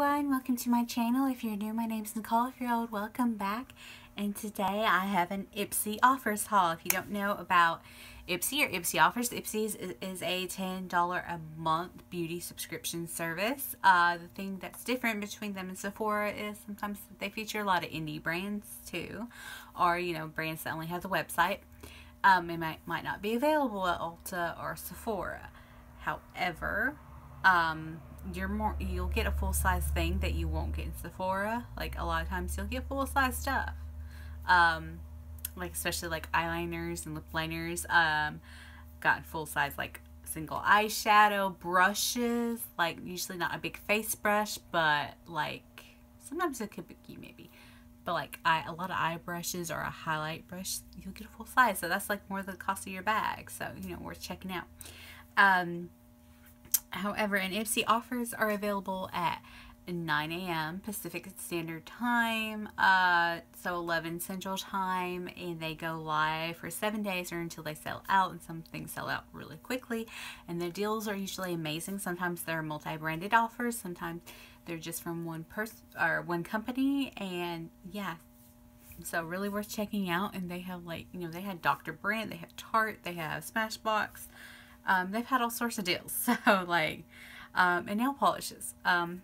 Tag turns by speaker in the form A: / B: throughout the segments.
A: everyone, welcome to my channel. If you're new, my name's Nicole. If you're old, welcome back. And today I have an Ipsy offers haul. If you don't know about Ipsy or Ipsy offers, Ipsy is, is a $10 a month beauty subscription service. Uh, the thing that's different between them and Sephora is sometimes they feature a lot of indie brands too, or you know brands that only have the website. Um, it might might not be available at Ulta or Sephora. However, um, you're more you'll get a full size thing that you won't get in Sephora. Like a lot of times you'll get full size stuff. Um, like especially like eyeliners and lip liners. Um, got full size like single eyeshadow brushes. Like usually not a big face brush, but like sometimes a kabuki maybe. But like eye, a lot of eye brushes or a highlight brush, you'll get a full size. So that's like more the cost of your bag. So you know worth checking out. Um, However, an Ipsy offers are available at 9 a.m. Pacific Standard Time, uh, so 11 Central Time, and they go live for seven days or until they sell out, and some things sell out really quickly. And the deals are usually amazing. Sometimes they're multi-branded offers, sometimes they're just from one person or one company, and yeah, so really worth checking out. And they have like you know they had Dr. Brandt, they have Tarte, they have Smashbox. Um, they've had all sorts of deals. So like, um, and nail polishes. Um,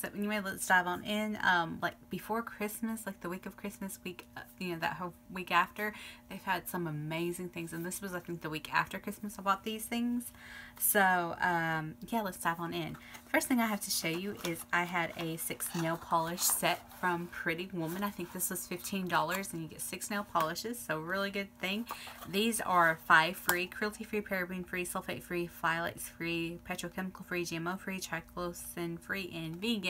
A: so anyway, let's dive on in. Um, like before Christmas, like the week of Christmas week, uh, you know, that whole week after, they've had some amazing things. And this was, I think, the week after Christmas I bought these things. So, um, yeah, let's dive on in. First thing I have to show you is I had a six nail polish set from Pretty Woman. I think this was $15 and you get six nail polishes. So really good thing. These are five free, cruelty free, paraben free, sulfate free, phthalates free, petrochemical free, GMO free, triclosan free, and vegan.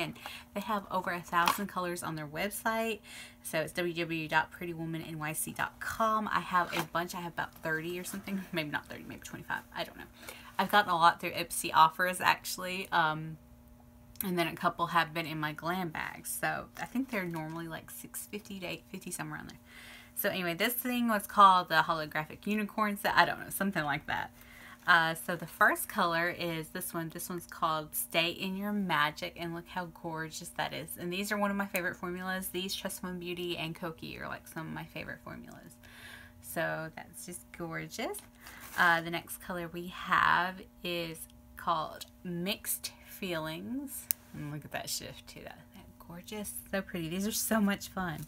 A: They have over a thousand colors on their website. So it's www.prettywomannyc.com. I have a bunch. I have about 30 or something. Maybe not 30, maybe 25. I don't know. I've gotten a lot through Ipsy offers actually. Um, and then a couple have been in my glam bags. So I think they're normally like 650 to 850 somewhere around there. So anyway, this thing was called the holographic unicorn set. I don't know, something like that. Uh, so the first color is this one. This one's called Stay in Your Magic, and look how gorgeous that is. And these are one of my favorite formulas. These Trust Fund Beauty and Kokie are like some of my favorite formulas. So that's just gorgeous. Uh, the next color we have is called Mixed Feelings. And look at that shift too. That, that gorgeous. So pretty. These are so much fun.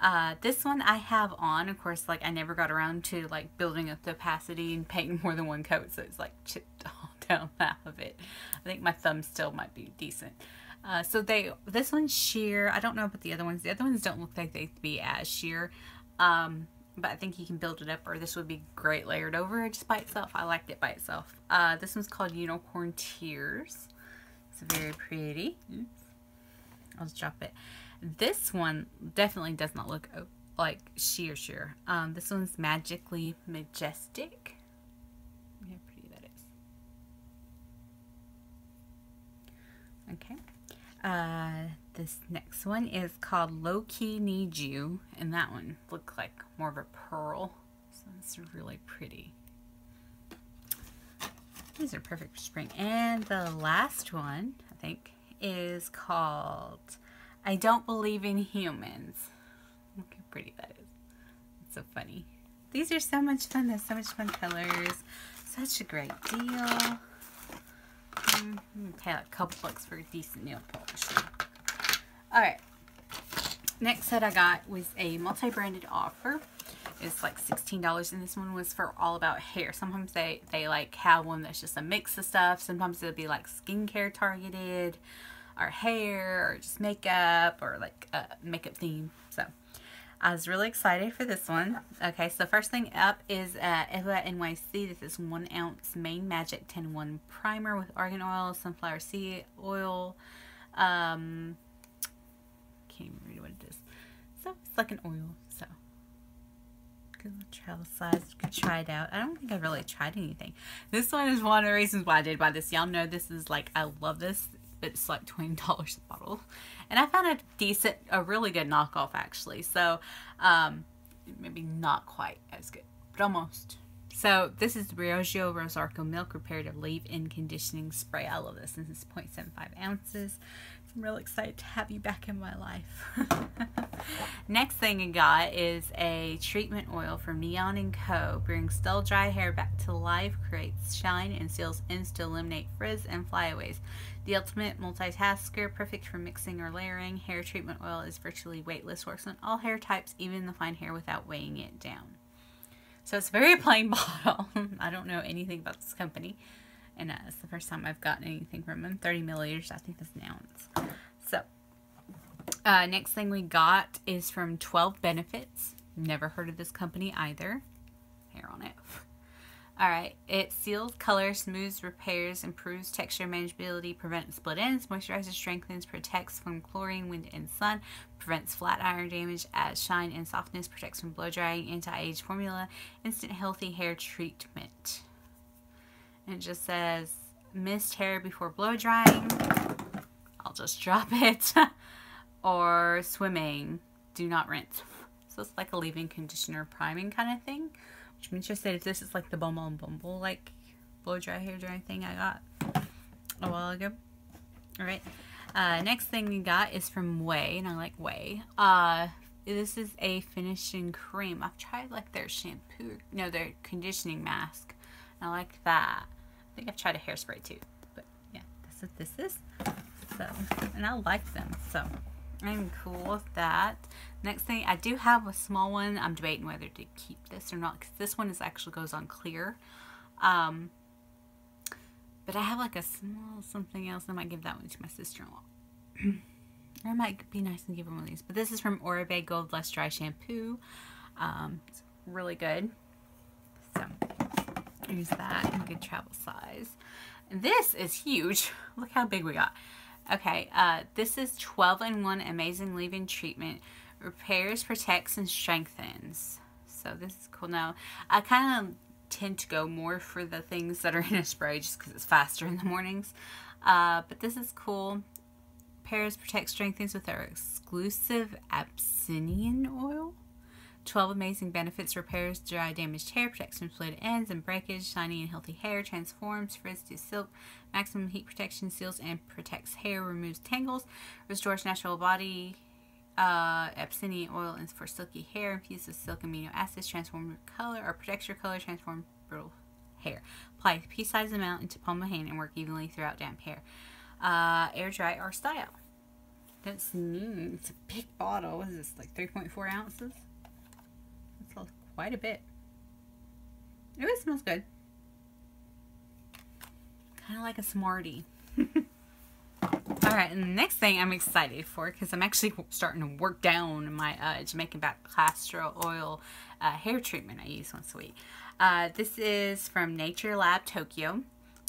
A: Uh, this one I have on, of course, like I never got around to like building up the opacity and painting more than one coat, so it's like chipped all down half of it. I think my thumb still might be decent. Uh, so they, this one's sheer. I don't know about the other ones. The other ones don't look like they'd be as sheer. Um, but I think you can build it up or this would be great layered over just by itself. I liked it by itself. Uh, this one's called Unicorn Tears. It's very pretty. Oops. I'll just drop it. This one definitely does not look uh, like sheer sheer. Um, this one's Magically Majestic. Look how pretty that is. Okay. Uh, this next one is called Low Key Need You, and that one looks like more of a pearl. So it's really pretty. These are perfect for spring. And the last one, I think, is called I Don't Believe in Humans. Look how pretty that is. It's so funny. These are so much fun. There's so much fun colors. Such a great deal. Mm, a couple bucks for a decent nail polish. Alright. Next set I got was a multi-branded offer. It's like $16 and this one was for all about hair. Sometimes they, they like have one that's just a mix of stuff. Sometimes it'll be like skincare targeted our hair or just makeup or like a makeup theme. So I was really excited for this one. Okay, so first thing up is uh, Eva NYC. This is one ounce Mane Magic 10-1 primer with argan oil, sunflower seed oil. Um, can't even read what it is. So it's like an oil. So good travel size. Could try it out. I don't think I've really tried anything. This one is one of the reasons why I did buy this. Y'all know this is like I love this it's like $20 a bottle. And I found a decent, a really good knockoff actually. So, um, maybe not quite as good, but almost. So this is Briogeo Rosarco Milk Reparative Leave-In Conditioning Spray. I love this. This is 0.75 ounces. It's I'm really excited to have you back in my life. Next thing I got is a treatment oil from Neon & Co. Brings dull dry hair back to life, creates shine, and seals ends to eliminate frizz and flyaways. The ultimate multitasker, perfect for mixing or layering. Hair treatment oil is virtually weightless, works on all hair types, even the fine hair without weighing it down. So it's a very plain bottle. I don't know anything about this company and uh, it's the first time I've gotten anything from them. 30 milliliters, I think that's an ounce. So, uh, next thing we got is from 12 Benefits. Never heard of this company either. Hair on it. Alright, it seals, colors, smooths, repairs, improves texture manageability, prevents split ends, moisturizes, strengthens, protects from chlorine, wind, and sun, prevents flat iron damage, adds shine and softness, protects from blow drying, anti-age formula, instant healthy hair treatment. It just says mist hair before blow drying. I'll just drop it. or swimming, do not rinse. So it's like a leave-in conditioner priming kind of thing. Which means just that if this is like the Bumble and Bumble like blow dry hair drying thing I got a while ago. Alright. Uh, next thing we got is from Ouai, and I like Ouai. Uh, this is a finishing cream. I've tried like their shampoo, no, their conditioning mask. I like that. I think I've tried a hairspray too. But yeah, that's what this is. So, and I like them. So, I'm cool with that. Next thing, I do have a small one. I'm debating whether to keep this or not because this one is actually goes on clear. Um, but I have like a small something else. I might give that one to my sister-in-law. or it might be nice and give her one of these. But this is from Oribe Gold Lust Dry Shampoo. Um, it's really good. So, Here's that in good travel size. This is huge. Look how big we got. Okay, uh, this is 12 in 1 Amazing Leave-In Treatment. Repairs, protects, and strengthens. So this is cool. Now, I kind of tend to go more for the things that are in a spray just because it's faster in the mornings. Uh, but this is cool. Repairs, protects, strengthens with our exclusive Abyssinian oil. 12 amazing benefits repairs dry damaged hair, protects from split ends and breakage, shiny and healthy hair, transforms frizz to silk, maximum heat protection, seals and protects hair, removes tangles, restores natural body uh, Abyssinian oil is for silky hair, infuses silk amino acids, transform your color or protects your color, transform brittle hair. Apply a pea-sized amount into palm of hand and work evenly throughout damp hair. Uh, air dry or style. That's neat. It's a big bottle. Is this, like 3.4 ounces? Quite a bit. It smells good. Kind of like a Smartie. Alright, and the next thing I'm excited for, because I'm actually starting to work down my uh, Jamaican Black Castor Oil uh, hair treatment I use once a week. Uh, this is from Nature Lab Tokyo.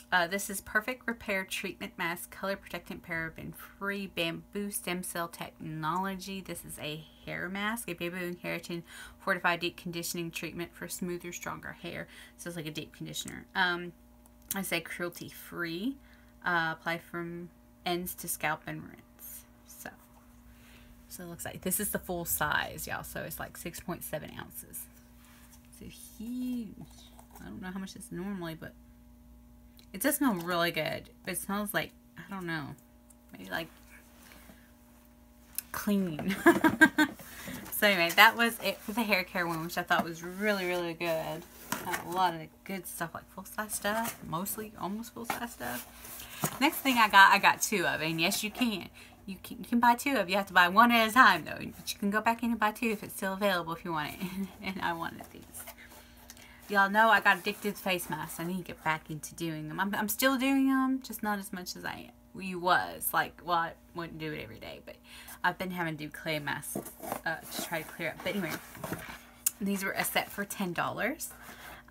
A: Uh, this is Perfect Repair Treatment Mask, Color Protectant Paraben Free Bamboo Stem Cell Technology. This is a hair mask, a bamboo and keratin fortified deep conditioning treatment for smoother, stronger hair. So it's like a deep conditioner. Um, I say cruelty free. Uh, apply from ends to scalp and rinse. So, so it looks like this is the full size, y'all. So it's like 6.7 ounces. So huge. I don't know how much it's normally, but it does smell really good, it smells like, I don't know, maybe like clean. so anyway, that was it for the hair care one, which I thought was really, really good. a lot of good stuff, like full-size stuff, mostly almost full-size stuff. Next thing I got, I got two of, and yes, you can. You can, you can buy two of. You have to buy one at a time, though. But you can go back in and buy two if it's still available if you want it. and I wanted these. Y'all know I got addicted to face masks. I need to get back into doing them. I'm, I'm still doing them, just not as much as I you was. Like, well, I wouldn't do it every day, but I've been having to do clay masks uh, to try to clear up. But anyway, these were a set for $10.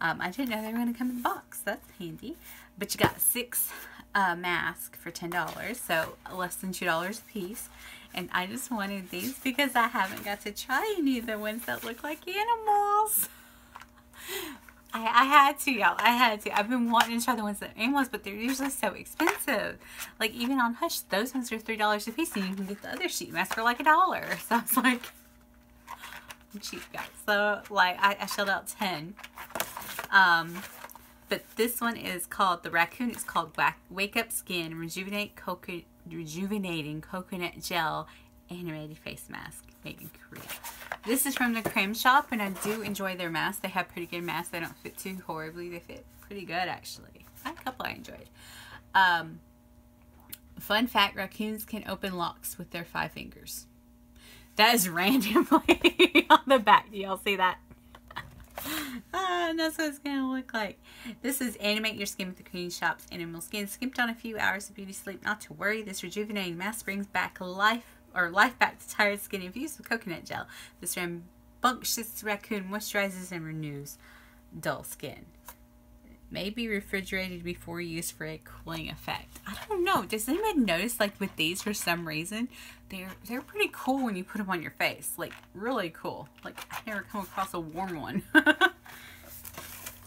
A: Um, I didn't know they were going to come in the box. That's handy. But you got six uh, masks for $10, so less than $2 a piece. And I just wanted these because I haven't got to try any of the ones that look like animals. I, I had to, y'all. I had to. I've been wanting to try the ones that animals, but they're usually so expensive. Like, even on Hush, those ones are $3 a piece, and you can get the other sheet mask for like a dollar. So I was like, I'm cheap, guys. So, like, I, I shelled out 10 Um, but this one is called, the raccoon It's called Wake Up Skin, Rejuvenate Coconut Rejuvenating Coconut Gel Animated Face Mask made in Korea. This is from the Creme Shop, and I do enjoy their masks. They have pretty good masks. They don't fit too horribly. They fit pretty good, actually. A couple I enjoyed. Um, fun fact, raccoons can open locks with their five fingers. That is randomly on the back. Do y'all see that? ah, and that's what it's going to look like. This is Animate Your Skin with the Creme Shop's Animal Skin. Skipped on a few hours of beauty sleep. Not to worry, this rejuvenating mask brings back life or life back to tired skin infused with coconut gel. This rambunctious raccoon moisturizes and renews dull skin. May be refrigerated before use for a cooling effect. I don't know. Does anybody notice, like with these, for some reason, they're they're pretty cool when you put them on your face. Like really cool. Like I never come across a warm one. uh,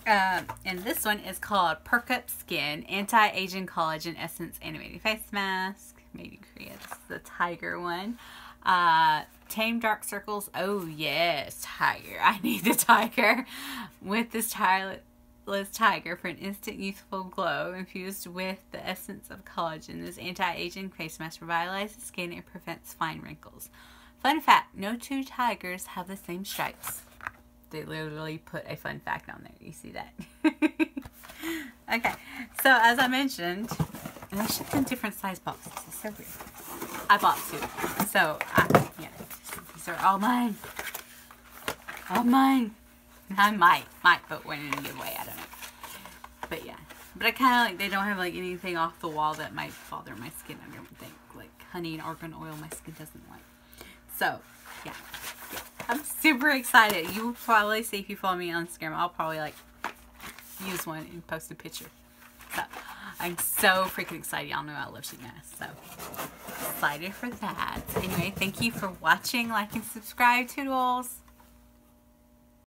A: and this one is called Perk Up Skin Anti-Aging Collagen Essence Animated Face Mask. Made in Korea. This is the tiger one. Uh, Tame Dark Circles. Oh yes, tiger. I need the tiger. With this tireless Tiger for an instant youthful glow infused with the essence of collagen. This anti-aging face mask revitalizes skin and prevents fine wrinkles. Fun fact, no two tigers have the same stripes. They literally put a fun fact on there. You see that? okay, so as I mentioned, and they shipped in different size boxes. It's so weird. I bought two. So, I, yeah, these are all mine. All mine. I might, might put one in a giveaway. I don't know. But yeah. But I kind of like, they don't have like anything off the wall that might bother my skin, I don't think. Like honey and argan oil, my skin doesn't like. So, yeah. yeah. I'm super excited. You will probably see if you follow me on Instagram, I'll probably like use one and post a picture. I'm so freaking excited. Y'all know I love sheet masks. So, excited for that. Anyway, thank you for watching. Like and subscribe, Toodles.